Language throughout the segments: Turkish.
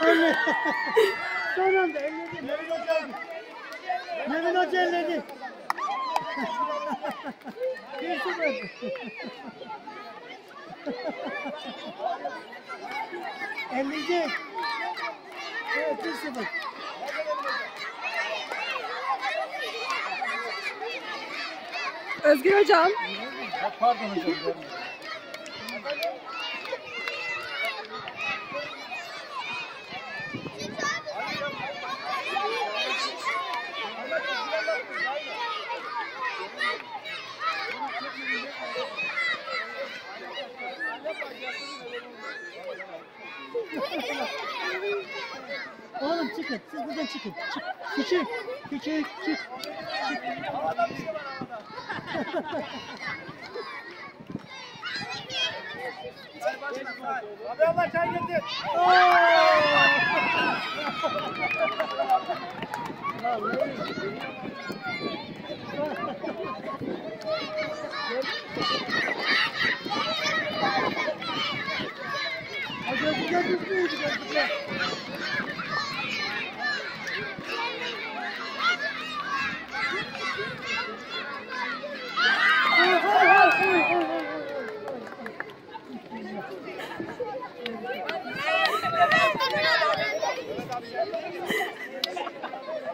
Anne. Son anda elledi. Nevin Hoca. Nevin Hoca elledi. Bir sıfır. Elledi. Evet bir sıfır. Özgür hocam. Pardon hocam. Oğlum çıkın. Siz buradan çıkın. Çık. Küçük. Küçük. Çık. Çık. Abi Allah çay getir. Hadi gel düzgün gel.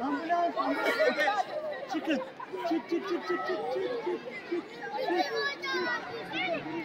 Ambulans, ambulans. Çıkın. Çık, çık, çık, çık, çık, çık, çık, çık, çık, çık.